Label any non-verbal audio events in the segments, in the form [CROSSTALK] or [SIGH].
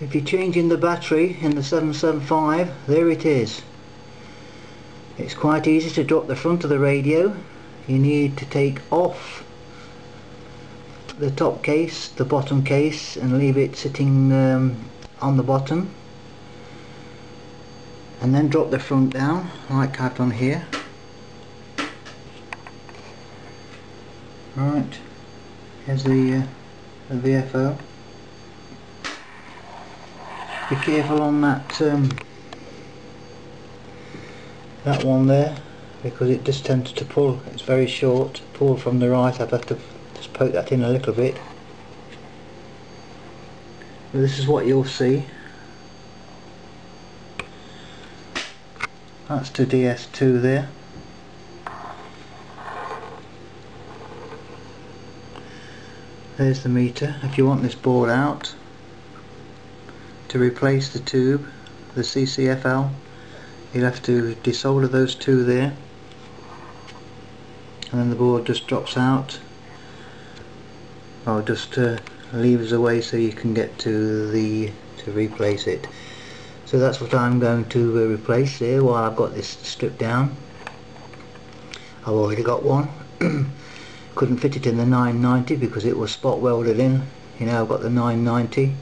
if you're changing the battery in the 775 there it is. It's quite easy to drop the front of the radio. You need to take off the top case the bottom case and leave it sitting um, on the bottom. And then drop the front down like I've done here. Right here's the, uh, the VFO be careful on that um, that one there because it just tends to pull. It's very short pull from the right. I've had to just poke that in a little bit. But this is what you'll see. That's to DS2 there. There's the meter. If you want this board out to replace the tube the CCFL you'll have to desolder those two there. And then the board just drops out. Or just uh, leaves away so you can get to the to replace it. So that's what I'm going to uh, replace here while I've got this stripped down. I've already got one. [CLEARS THROAT] Couldn't fit it in the 990 because it was spot welded in. You know I've got the 990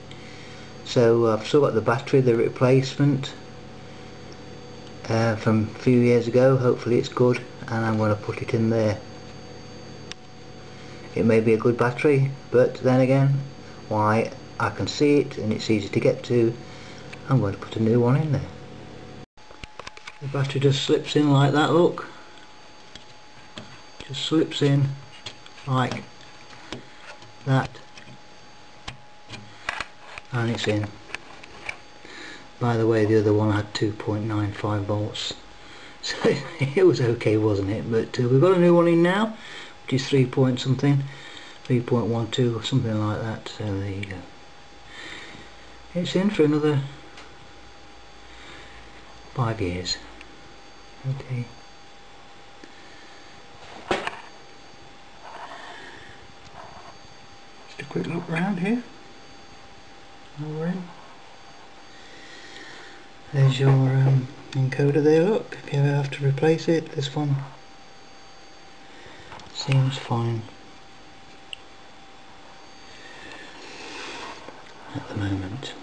so I've still got the battery the replacement uh, from a few years ago. Hopefully it's good and I'm going to put it in there. It may be a good battery but then again why I can see it and it's easy to get to I'm going to put a new one in there. The battery just slips in like that look. Just slips in like that and it's in. By the way the other one had 2.95 volts. [LAUGHS] So it was okay wasn't it? But uh, we've got a new one in now which is 3 point something 3.12 or something like that. So there you go. It's in for another five years. Okay. Just a quick look around here we're. There's your um, encoder there, look, if you ever have to replace it, this one seems fine at the moment.